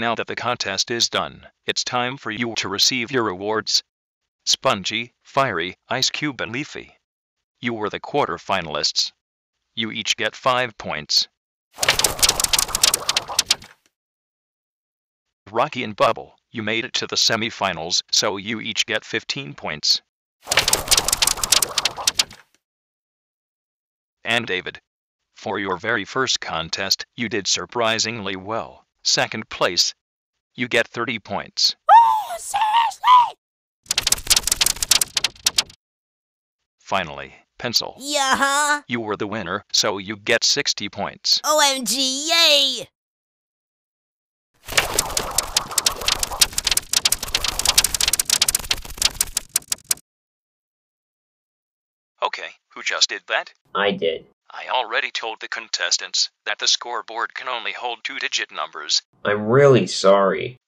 Now that the contest is done, it's time for you to receive your awards. Spongy, Firey, Ice Cube, and Leafy. You were the quarterfinalists. You each get 5 points. Rocky and Bubble, you made it to the semifinals, so you each get 15 points. And David, for your very first contest, you did surprisingly well. Second place. You get 30 points. Oh, seriously? Finally, Pencil. Yeah, huh? You were the winner, so you get 60 points. OMG, yay! Okay, who just did that? I did. I already told the contestants that the scoreboard can only hold two digit numbers. I'm really sorry.